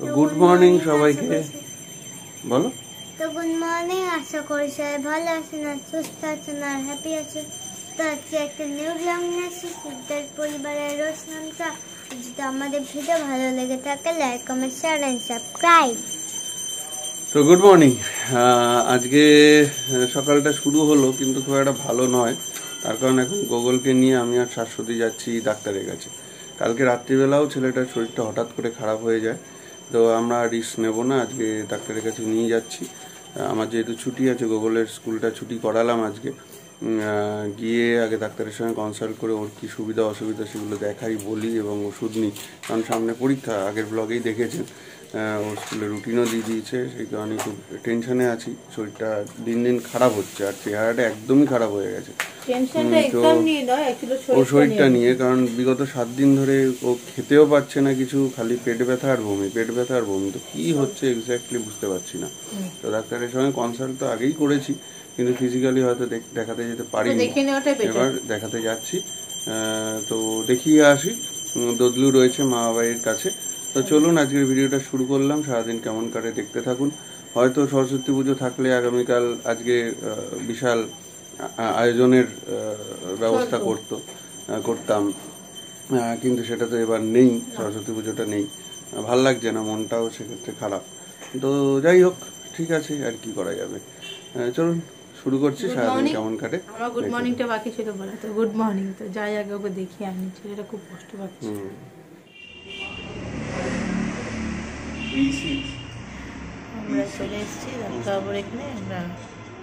Good morning সবাইকে। বলো। তো গুড মর্নিং আশা করি সবাই ভালো আছেন আর সুস্থ আছেন আর হ্যাপি আছেন। তো আজকে একটা নিউ ব্লগ নিয়ে আসছি সিদ্ধার পরিবারের রোশনামটা যদি আমাদের ভিডিও ভালো লেগে থাকে like comment share and subscribe তো গুড মর্নিং আজকে সকালটা শুরু হলো কিন্তু খুব একটা ভালো নয়। তার কারণ এখন গোগলকে নিয়ে আমি আর শাশ্বতী যাচ্ছি ডাক্তারের কাছে। কালকে রাত্রিবেলাও ছেলেটার শরীরটা হঠাৎ করে খারাপ হয়ে যায়। তো আমরা রিস্ক নেব না, আজকে ডাক্তারের কাছে নিয়ে যাচ্ছি। আমার যেহেতু ছুটি আছে, গুগলের স্কুলটা ছুটি করালাম আজকে। গিয়ে আগে ডাক্তারের সঙ্গে কনসাল্ট করে ওর কী সুবিধা অসুবিধা সেগুলো দেখাই, বলি এবং ওষুধ নিই। কারণ সামনে পরীক্ষা, আগের ব্লগেই দেখেছেন। ওর স্কুলে রুটিনও দিয়ে দিয়েছে সেই কারণে খুব টেনশনে আছি। শরীরটা দিন দিন খারাপ হচ্ছে আর চেহারাটা একদমই খারাপ হয়ে গেছে। তো ওর শরীরটা নিয়ে। কারণ বিগত সাত দিন ধরে ও খেতেও পাচ্ছে না কিছু খালি পেট ব্যথা আর বমি পেট ব্যথা আর বমি। তো কি হচ্ছে এক্স্যাক্টলি বুঝতে পারছি না। তো ডাক্তারের সঙ্গে কনসাল্ট তো আগেই করেছি কিন্তু ফিজিক্যালি হয়তো দেখ- দেখাতে যেতে পারি এবার দেখাতে যাচ্ছি। আহ, তো দেখিয়ে আসি। দদলু রয়েছে মা বাবার কাছে। তো চলুন আজকের ভিডিওটা শুরু করলাম। সারাদিন কেমন কাটে দেখতে থাকুন। হয়তো সরস্বতী পুজো থাকলে আগামীকাল আজকে বিশাল আয়োজনের ব্যবস্থা করতো করতাম। কিন্তু সেটা তো এবার নেই সরস্বতী পুজোটা নেই। ভালো লাগছে না মনটাও সেক্ষেত্রে খারাপ। তো যাই হোক ঠিক আছে আর কি করা যাবে। চলুন শুরু করছি সারাদিন কেমন কাটে আমার গুড মর্নিংটা বাকি ছিল বলা তো গুড মর্নিং তো যাই আগে ওকে দেখি আমি ছেলেটা খুব কষ্ট পাচ্ছে হুম। আমরা চলে এসেছি ডাক্তারবাবুর এখানে। আমরা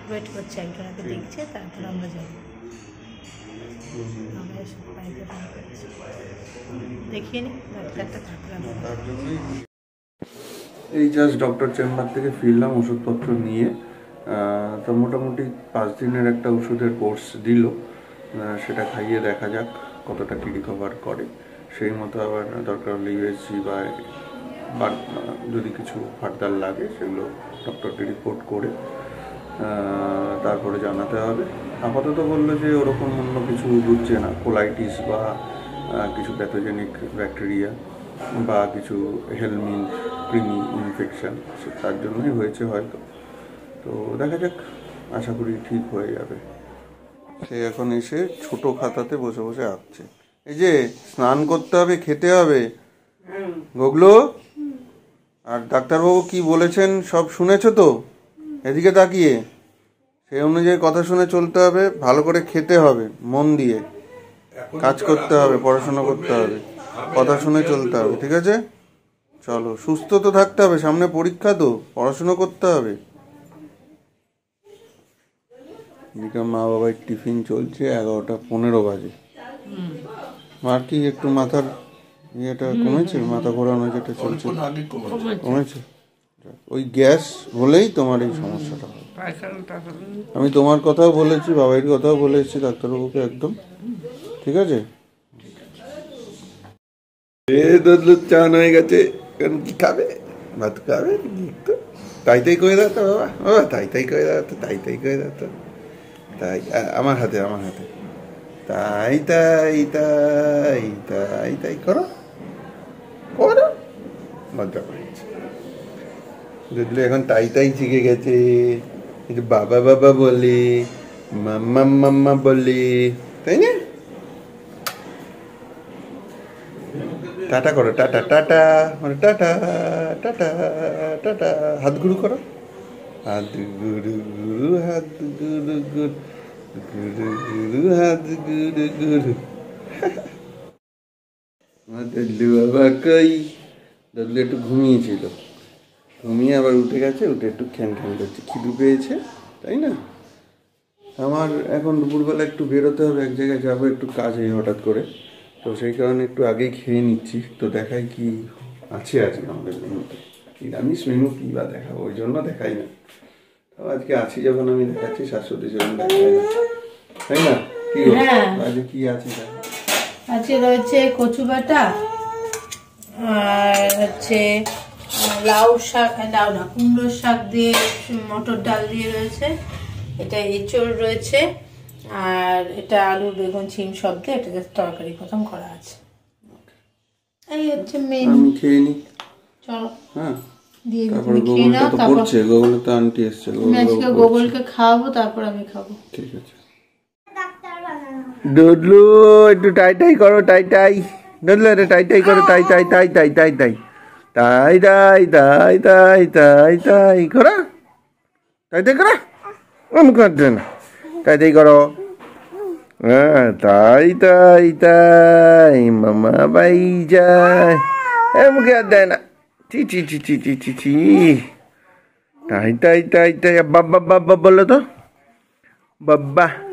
ওয়েট করছি দেখছে, তারপর আমরা যাব। তারপর এই জাস্ট ডক্টর চেম্বার থেকে ফিরলাম ওষুধপত্র নিয়ে। তো মোটামুটি পাঁচ দিনের একটা ওষুধের কোর্স দিল। সেটা খাইয়ে দেখা যাক কতটা কি রিকভার করে। সেই মতো আবার দরকার হলে ইউএসজি বা বা যদি কিছু ফার্দার লাগে সেগুলো ডক্টরকে রিপোর্ট করে তারপরে জানাতে হবে। আপাতত বলল যে ওরকম অন্য কিছু বুঝছে না কোলাইটিস বা কিছু প্যাথোজেনিক ব্যাকটেরিয়া বা কিছু হেলমিন ক্রিমি ইনফেকশান তার জন্যই হয়েছে হয়তো। তো দেখা যাক আশা করি ঠিক হয়ে যাবে। সে এখন এসে ছোট খাতাতে বসে বসে আঁকছে। এই যে স্নান করতে হবে খেতে হবে। গগলো? আর ডাক্তারবাবু কি বলেছেন সব শুনেছো তো? এদিকে তাকিয়ে। সেই অনুযায়ী কথা শুনে চলতে হবে ভালো করে খেতে হবে মন দিয়ে। কাজ করতে হবে পড়াশোনা করতে হবে। কথা শুনে চলতে হবে ঠিক আছে? চলো সুস্থ তো থাকতে হবে সামনে পরীক্ষা তো পড়াশোনা করতে হবে। এদিকে মা বাবার টিফিন চলছে এগারোটা পনেরো বাজে। মার কি একটু মাথার ইয়েটা কমেছে? মাথা ঘোরানো যেটা চলছে। কমেছে। ওই গ্যাস হলেই তোমার এই সমস্যাটা হয় আমি তোমার কথাও বলেছি বাবাইয়ের কথাও বলেছি ডাক্তারবাবুকে একদম। ঠিক আছে? এ দদলু চান হয়ে গেছে। এখন কি খাবে? ভাত খাবে? একটু তাই তাই করে দাও বাবা। বাবা তাই তাই করে দাও তাই তাই করে দাও তাই আমার হাতে আমার হাতে। তাই তাই তাই তাই তাই করো। করো মজা করেছে। দেখলে এখন তাই তাই শিখে গেছে। যে বাবা বাবা বলে, মাম্মা মাম্মা বলে, তাই না? টাটা করো, টাটা টাটা মানে টাটা টাটা টাটা, হাত গুরু করো। হাত গুরু গুরু হাত গুরু গুরু গুরু গুরু হাত গুরু গুরু দল্লু বাবা কই দল্লু একটু ঘুমিয়েছিল। ঘুমিয়ে আবার উঠে গেছে উঠে একটু খ্যান খ্যান করছে। খিদু পেয়েছে তাই না? আমার এখন দুপুরবেলা একটু বেরোতে হবে এক জায়গায় যাব একটু কাজ এই হঠাৎ করে। তো সেই কারণে একটু আগেই খেয়ে নিচ্ছি। তো দেখাই কি আছে আজকে আমাদের মেনুতে নিরামিষ মেনু কী বা দেখাবো? ওই জন্য দেখাই না। তো আজকে আছি যখন আমি দেখাচ্ছি শাশুড়ি যখন দেখাই না। তাই না? কি হ্যাঁ। আজকে কি আছে দেখো। আজকে রয়েছে কচু বাটা আর হচ্ছে লাউ শাক লাউ না কুমড়ো শাক দিয়ে মটর ডাল দিয়ে রয়েছে। এটা এঁচড় রয়েছে আর এটা আলু বেগুন ছিম সব দিয়ে এটা তরকারি প্রথম করা আছে। এই হচ্ছে মেনু আমি খেয়ে নিই চলো। হ্যাঁ। দিয়ে খেয়ে গোগলটা তো তারপর পড়ছে গোগলে তো আন্টি এসছে আমি আজকে গোগল গোগলকে খাওয়াবো তারপর আমি খাব। ঠিক আছে। ডুডলু একটু টাই টাই করো, টাই টাই। ডুডলু এটা টাই টাই করো, টাই টাই টাই টাই টাই টাই। টাই টাই টাই টাই টাই টাই করা। টাই টাই করা। করতে না। টাই টাই করো। হ্যাঁ তাই তাই তাই মামা বাই যায়। এ, মুখে আর দেয় না। চি চি চি চি চি চি চি তাই তাই তাই তাই বাব্বা বাব্বা বলো তো। বাব্বা।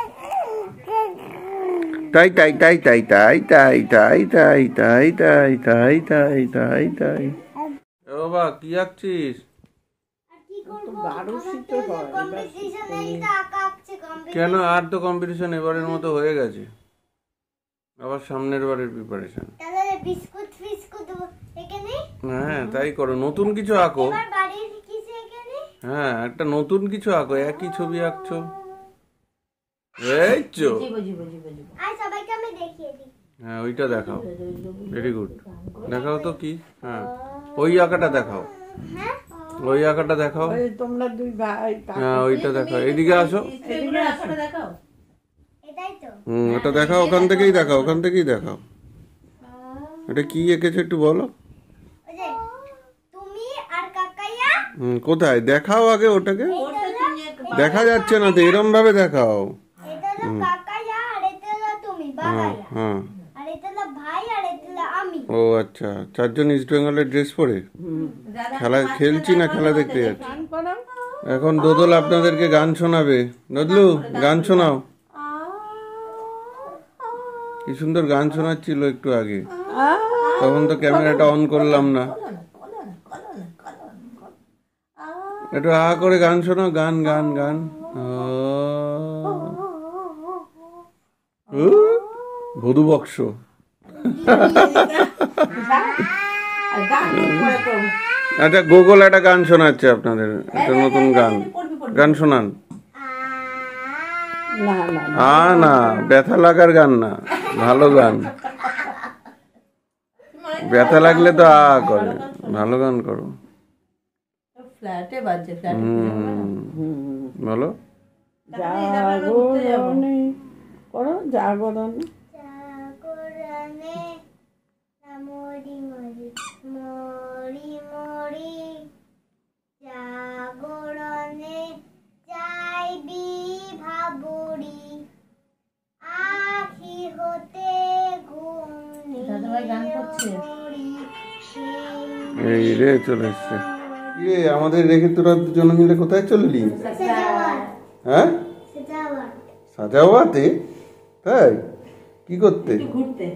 তাই তাই তাই তাই তাই তাই তাই তাই তাই তাই তাই তাই তাই তাই বাবা কি আঁকছিস কেন আর তো কম্পিটিশন এবারের মতো হয়ে গেছে আবার সামনের বারের প্রিপারেশন তাহলে বিস্কুট ফিস্কুট এখানে হ্যাঁ তাই করো নতুন কিছু আঁকো হ্যাঁ একটা নতুন কিছু আঁকো একই ছবি আঁকছো এই সবাইকে আমি দেখিয়ে দিই। হ্যাঁ ওইটা দেখাও। ভেরি গুড দেখাও তো কি? হ্যাঁ। ওই আঁকাটা দেখাও। হ্যাঁ? ওই আঁকাটা দেখাও। তোমরা দুই ভাই হ্যাঁ ওইটা দেখাও। এদিকে আসো। দেখাও। হুম ওটা দেখাও ওখান থেকেই দেখাও ওখান থেকেই দেখাও। এটা কি এঁকেছো একটু বলো? ওই যে তুমি আর কাকাইয়া? হুম কোথায়? দেখাও আগে ওটাকে। দেখা যাচ্ছে না তো এরম ভাবে দেখাও এটা হলো কাকাইয়া আর এটা হলো তুমি হ্যাঁ হ্যাঁ। ও আচ্ছা চারজন ইস্ট বেঙ্গলের ড্রেস পরে? খেলা খেলছি না খেলা দেখতে যাচ্ছি। এখন দোদল আপনাদেরকে গান শোনাবে। নদলু গান শোনাও। কি সুন্দর গান শোনাচ্ছিল একটু আগে। তখন তো ক্যামেরাটা অন করলাম না। একটু আ করে গান শোনাও। গান গান গান। ও। উ, ভদু বক্স। আচ্ছা গুগল একটা গান শোনাচ্ছে আপনাদের একটা নতুন গান। গান শোনান। না না আ না ব্যথা লাগার গান না ভালো গান। ব্যথা লাগলে তো আ করে ভালো গান করো। ফ্ল্যাটে ফ্ল্যাটে। বলো। জাগরণে করো জাগরণে। মরি মরি মরি মরি। জাগরণে যাইবি ভাবুরি আখি হতে ঘুম দাদাভাই গান করছে। এই রে চলে এসছে। রে আমাদের রেখে তোরা দুজন মিলে কোথায় চললি হ্যাঁ? সাজাওয়াতে। তাই? কি করতে? ঘুরতে।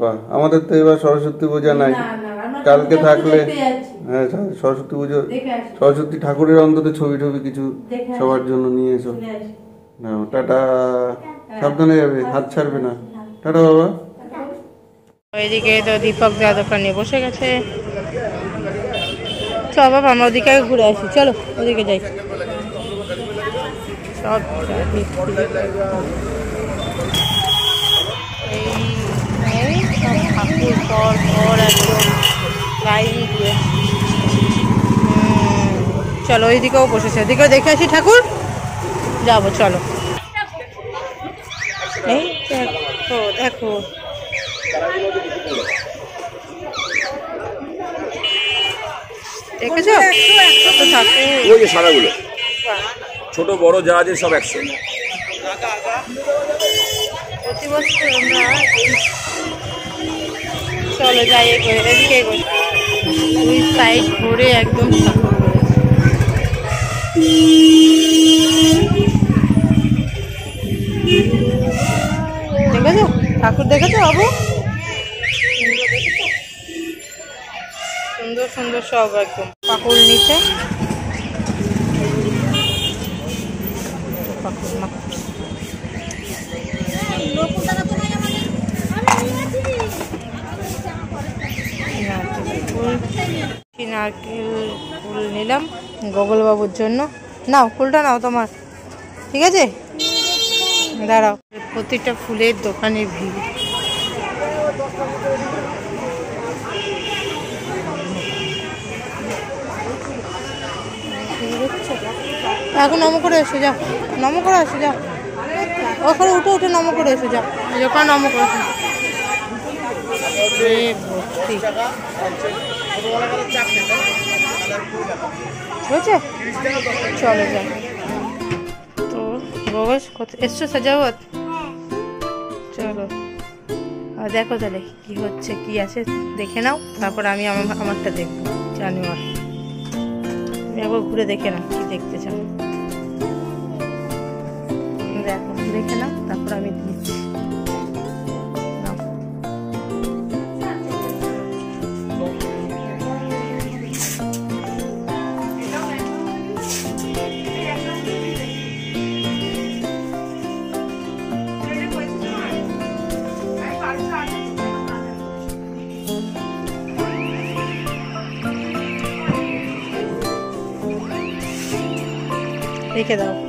বাহ আমাদের তো এবার সরস্বতী পূজা নাই। কালকে থাকলে হ্যাঁ সরস্বতী পুজো সরস্বতী ঠাকুরের অন্তত ছবি টবি কিছু সবার জন্য নিয়ে এসো। না টাটা। সাবধানে যাবে হাত ছাড়বে না। টাটা বাবা। ওইদিকে তো দীপক দা দোকানে বসে গেছে। চল বাবা আমরা ওদিকে ঘুরে আসি। চলো ওদিকে যাই। সব এই ঠাকুর পর পর একদম লাইন দিয়ে। চলো ওইদিকেও বসেছে। ওদিকেও দেখে আসি ঠাকুর? যাব চলো। এই দেখো দেখো। দেখেছ? ওই যে সাদাগুলো। ছোট বড় যা আছে সব একশো প্রতি বছর আমরা চলো যাই এদিকে দুই সাইড ঘুরে একদম দেখেছ? ঠাকুর দেখেছ বাবু? সুন্দর সুন্দর সব একদম। পাকুল নিচে। পাকুড় ফুল নারকেল ফুল নিলাম গোগলবাবুর জন্য। নাও, ফুলটা নাও তোমার। ঠিক আছে? দাঁড়াও, প্রতিটা ফুলের দোকানে ভিড়। এখন নম করে এসো, যাও। নম করে এসো, যাও। ওখানে উঠে উঠে, নম করে এসো, যাও। যখন নম করে এ ভর্তি হয়েছে? চলো যাও তো কত এসছো সাজাওয়াত? চলো। আর দেখো তাহলে কি হচ্ছে, কি আছে, দেখে নাও। তারপর আমি আমার, আমারটা দেখব, জানি আর। তুমি একবার ঘুরে দেখে নাও, কি দেখতে চাও। দেখো, দেখে নাও রেখে দাও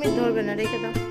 থাক তুমি ধরবে না রেখে দাও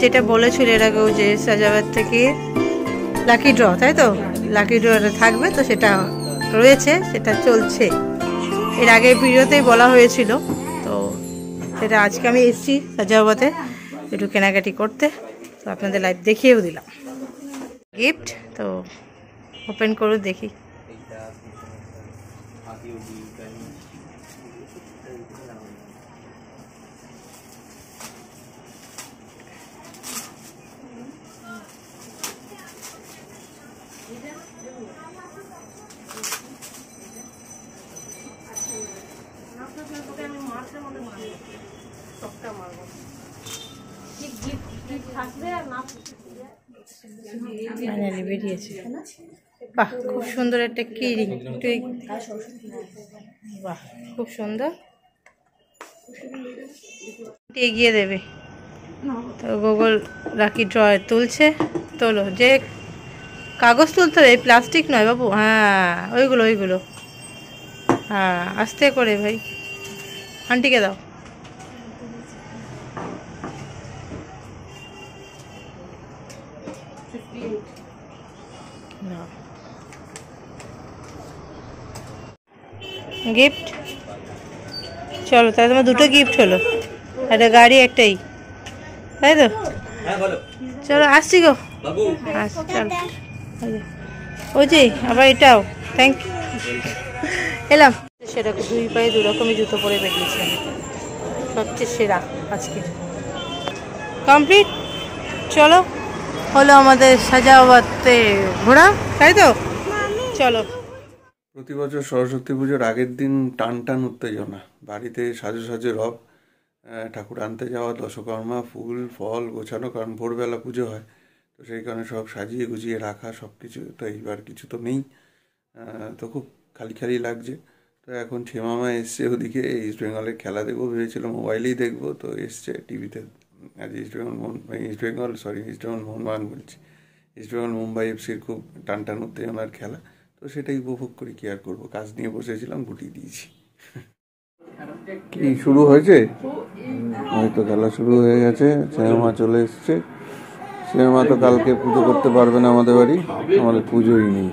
যেটা বলেছিল এর আগেও যে সাজাবাদ থেকে লাকি ড্র তাই তো? লাকি ড্র থাকবে, তো সেটা রয়েছে, সেটা চলছে। এর আগের ভিডিওতেই বলা হয়েছিল, তো সেটা আজকে আমি এসেছি সাজাবাতে, একটু কেনাকাটি করতে, তো আপনাদের লাইভ দেখিয়েও দিলাম। গিফট তো ওপেন করে, দেখি। বেরিয়েছে। বাহ, খুব সুন্দর একটা কি রিং একটু বাহ, খুব সুন্দর। এগিয়ে দেবে। তো গুগল রাখি ড্র তুলছে। তোলো, যে কাগজ তুলতে হবে এই প্লাস্টিক নয় বাবু। হ্যাঁ ওইগুলো ওইগুলো। হ্যাঁ আস্তে করে ভাই। আন্টিকে দাও। গিফট চলো তাহলে তোমার দুটো গিফট হলো। একটা গাড়ি একটাই। তাই তো? চলো আসছি গো। আসছি চলো। ওই যে আবার এটাও। থ্যাংক ইউ এলাম। সেরকম দুই পায়ে দু রকমই জুতো পরে বেরিয়েছি আমি। সবচেয়ে সেরা আজকে। কমপ্লিট চলো। হলো আমাদের সাজাবাতে ঘোরা তাই তো? চলো। প্রতি বছর সরস্বতী পুজোর আগের দিন টান টান উত্তেজনা। বাড়িতে সাজু সাজু রব ঠাকুর আনতে যাওয়া, দশকর্মা, ফুল, ফল গোছানো, কারণ ভোরবেলা পুজো হয়, তো সেই কারণে সব সাজিয়ে গুজিয়ে রাখা সব কিছু তো এইবার কিছু তো নেই। তো খুব খালি খালি লাগছে। তো এখন ছেমামা এসছে ওদিকে ইস্ট বেঙ্গলের খেলা দেখব ভেবেছিল, মোবাইলেই দেখব, তো এসছে টিভিতে। আজ East Bengal Mohan East Bengal sorry East Bengal Mohun Bagan বলছি। ইস্ট বেঙ্গল মুম্বাই এফসির খুব টান টান উত্তেজনার খেলা। তো সেটাই উপভোগ করি কি আর করব? কাজ নিয়ে বসেছিলাম গুটিয়ে দিয়েছি। কি শুরু হয়েছে? হয়তো খেলা শুরু হয়ে গেছে সিনেমা চলে এসছে। সিনেমা তো কালকে পুজো করতে পারবে না আমাদের বাড়ি আমাদের পুজোই নেই।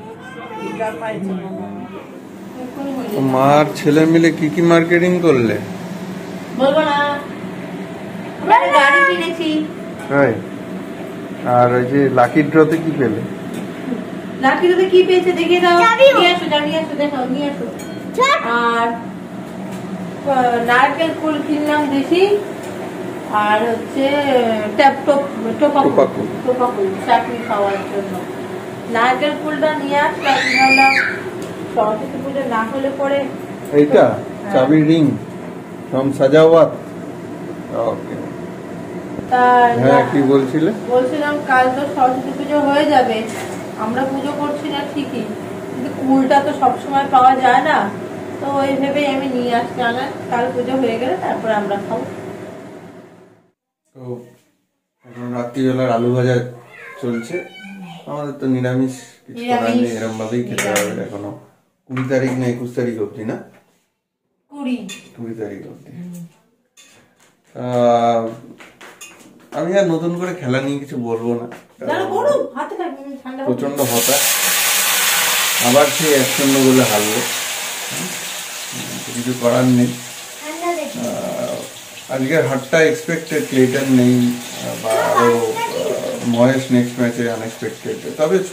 মার ছেলে মিলে কি কি মার্কেটিং করলে? আর ওই যে লাকি ড্রতে কি পেলে? কি পেয়েছে? দেখে দাও। নিয়ে আসো নিয়ে আসো দেখাও নিয়ে আসো। আর নারকেল ফুল কিনলাম আর হচ্ছে খাওয়ার জন্য। নারকেল ফুলটা নিয়ে আসলাম সরস্বতী পুজো না হলে পরে। এইটা চাবি রিং ফ্রম সাজাওয়াত। ওকে। হ্যাঁ কি বলছিলে? বলছিলাম কাল তো সরস্বতী পুজো হয়ে যাবে। আমরা পুজো করছি না ঠিকই কিন্তু কুলটা তো সবসময় পাওয়া যায় না। তো ওই ভেবেই আমি নিয়ে আসছি আনা কাল পুজো হয়ে গেলে তারপরে আমরা খাব। তো এখন রাত্রিবেলার আলু ভাজা চলছে। আমাদের তো নিরামিষ কিছু করার নেই এরকম ভাবেই খেতে হবে এখনও। কুড়ি তারিখ না একুশ তারিখ অবধি না? কুড়ি। কুড়ি তারিখ অবধি। আহ, আমি আর নতুন করে খেলা নিয়ে কিছু বলব না। হাতে প্রচণ্ড হতাশ আবার সেই এক শূন্য বলে হারলো। কিছু করার নেই। আজকের হারটা এক্সপেক্টেড ক্লেটন নেই বা আরও মহেশ নেক্সট ম্যাচে আনএক্সপেক্টেড তবে ছ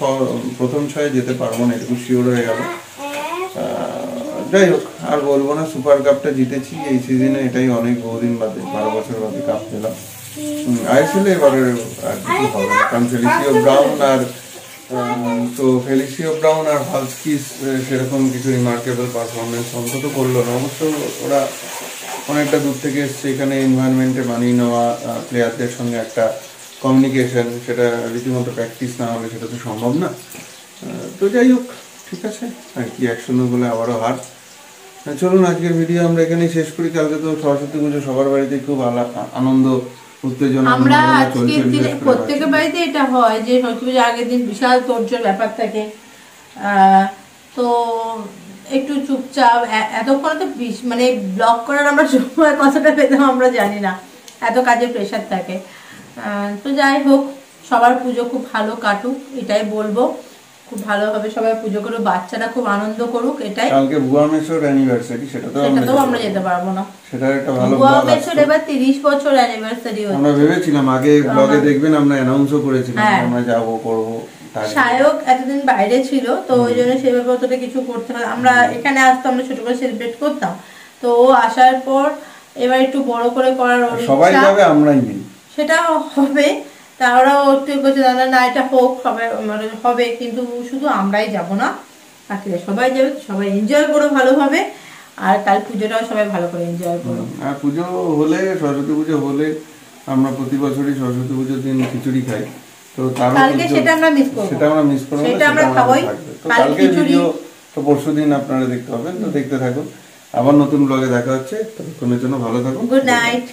প্রথম ছয়ে যেতে পারব না এটুকু শিওর হয়ে গেল। যাই হোক আর বলব না সুপার কাপটা জিতেছি। এই সিজনে এটাই অনেক বহুদিন বাদে বারো বছর বাদে কাপ পেলাম। আইএসএল এবারে আর কিছু হবে না কারণ ব্রাউন আর তো ফেলিসিও ব্রাউন আর হালস্কিস সেরকম কিছু রিমার্কেবল পারফরমেন্স অন্তত করল না। অবশ্য ওরা অনেকটা দূর থেকে এসছে। এখানে এনভায়রনমেন্টে মানিয়ে নেওয়া প্লেয়ারদের সঙ্গে একটা কমিউনিকেশন সেটা রীতিমতো প্র্যাকটিস না হলে সেটা তো সম্ভব না। তো যাই হোক, ঠিক আছে। আর কি এক শূন্য বলে আবারও হার। চলুন, আজকের ভিডিও আমরা এখানেই শেষ করি। কালকে তো সরস্বতী পুজো, সবার বাড়িতে খুব আনন্দ আমরা আজকের দিনে প্রত্যেকের বাড়িতে এটা হয় যে সরস্বতী পুজোর আগের দিন বিশাল তোরজোর ব্যাপার থাকে। আহ, তো একটু চুপচাপ এতক্ষণ তো মানে ব্লগ করার আমরা সময় কতটা পেতাম আমরা জানি না। এত কাজের প্রেশার থাকে। আহ, তো যাই হোক সবার পুজো খুব ভালো কাটুক এটাই বলব। খুব ভালোভাবে সবাই পুজো করুক বাচ্চারা খুব আনন্দ করুক এটাই। কালকে বুয়া মেসোর অ্যানিভার্সারি সেটা তো আমরা যেতে পারব না। পারি। সেটার একটা ভালো মেসোর এবার তিরিশ বছর অ্যানিভার্সারি হচ্ছে। আমরা ভেবেছিলাম আগে ব্লগে দেখবেন আমরা অ্যানাউন্সও করেছিলাম হ্যাঁ। আমরা যাব করব সায়ক এতদিন বাইরে ছিল তো ওই জন্য সেভাবে অতটা কিছু করতে হয়। আমরা এখানে আসতো আমরা ছোট করে সেলিব্রেট করতাম। তো ও আসার পর এবার একটু বড় করে করার সবাই যাবে আমরাই নেই। সেটা হবে। তা ওরাও একটু বলছে দাদা না এটা হোক সবাই মানে হবে কিন্তু শুধু আমরাই যাব না। বাকিরা সবাই যাবে সবাই এনজয় করো ভালোভাবে। আর কাল পুজোটাও সবাই ভালো করে এনজয় করো। আর পুজো হলে সরস্বতী পুজো হলে আমরা প্রতি বছরই সরস্বতী পুজোর দিন খিচুড়ি খাই। তো কালকে সেটা আমরা miss করব। সেটা আমরা মিস করব সেটা আমরা আমাদের খাবোই। থাকবে। তো কাল কালকে ভিডিও তো পরশু দিন আপনারা দেখতে পাবেন তো দেখতে থাকুন। আবার নতুন ব্লগে দেখা হচ্ছে ততক্ষণের জন্য ভালো থাকুন। Good night